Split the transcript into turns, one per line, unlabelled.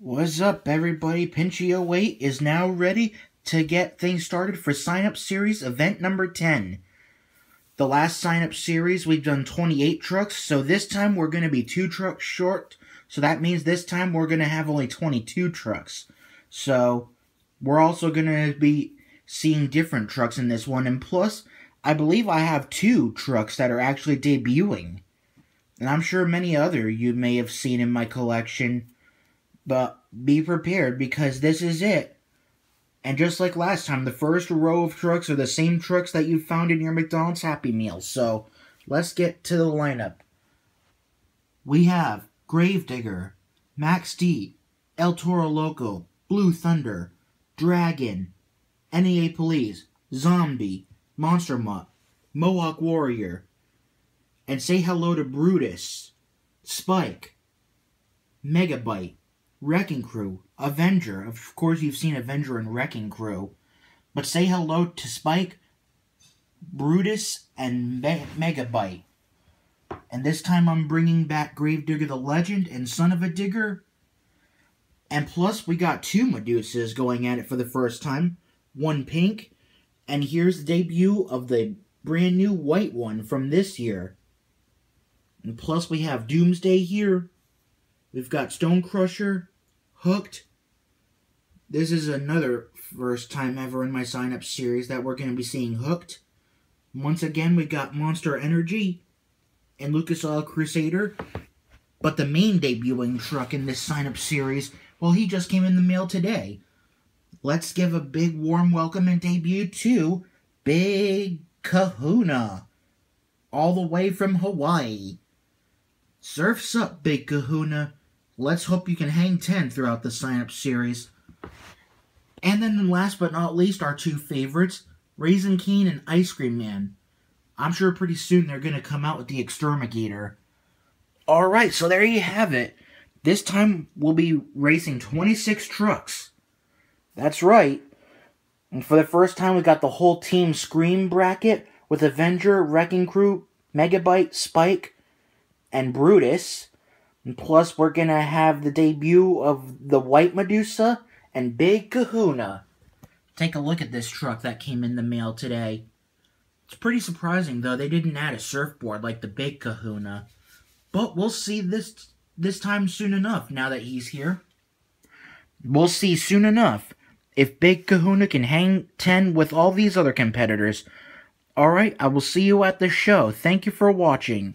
What's up, everybody? Pinchy08 is now ready to get things started for Sign Up Series event number 10. The last sign up series, we've done 28 trucks, so this time we're going to be two trucks short. So that means this time we're going to have only 22 trucks. So we're also going to be seeing different trucks in this one. And plus, I believe I have two trucks that are actually debuting. And I'm sure many other you may have seen in my collection. But be prepared because this is it. And just like last time, the first row of trucks are the same trucks that you found in your McDonald's Happy Meal. So let's get to the lineup. We have Gravedigger, Max D, El Toro Loco, Blue Thunder, Dragon, NEA Police, Zombie, Monster Mutt, Mohawk Warrior, and say hello to Brutus, Spike, Megabyte, Wrecking Crew, Avenger. Of course, you've seen Avenger and Wrecking Crew. But say hello to Spike, Brutus, and Me- Megabyte. And this time I'm bringing back Gravedigger the Legend and Son-uva Digger. And plus, we got two Medusas going at it for the first time. One pink, and here's the debut of the brand new white one from this year. And plus, we have Doomsday here. We've got Stone Crusher, Hooked. This is another first time ever in my sign up series that we're going to be seeing Hooked. Once again, we got Monster Energy and Lucas Oil Crusader. But the main debuting truck in this sign up series, well, he just came in the mail today. Let's give a big warm welcome and debut to Big Kahuna, all the way from Hawaii. Surf's up, Big Kahuna. Let's hope you can hang 10 throughout the sign up series. And then last but not least, our two favorites, Raisin King and Ice Cream Man. I'm sure pretty soon they're going to come out with the Exterminator. Alright, so there you have it. This time we'll be racing 26 trucks. That's right. And for the first time, we got the whole Team Scream bracket with Avenger, Wrecking Crew, Megabyte, Spike, and Brutus. And plus, we're to have the debut of the White Medusa and Big Kahuna. Take a look at this truck that came in the mail today. It's pretty surprising, though, they didn't add a surfboard like the Big Kahuna. But we'll see this this time soon enough, now that he's here. We'll see soon enough if Big Kahuna can hang 10 with all these other competitors. Alright, I will see you at the show. Thank you for watching.